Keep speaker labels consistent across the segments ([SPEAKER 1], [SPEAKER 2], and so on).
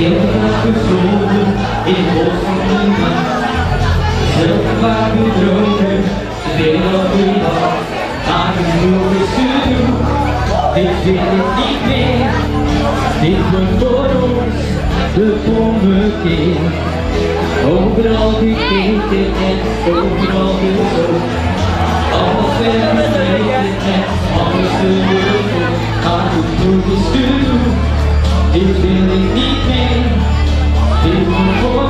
[SPEAKER 1] Ik ga in het bos van waar we drogen, de wereld de moeder is dit het niet meer. Dit wordt voor ons de volgende keer. Overal gekeken en overal gezocht. Alles verder. really need me. People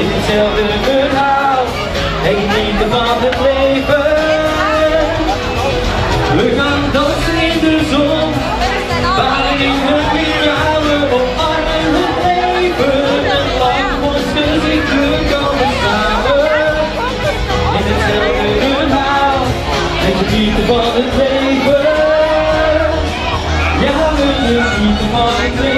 [SPEAKER 1] in hetzelfde verhaal. En genieten van het leven. We gaan dansen in de zon, waar in de op omarmen het leven. En lang ons gezicht we komen samen. In hetzelfde verhaal, en genieten van het leven. Ja, we genieten van het leven.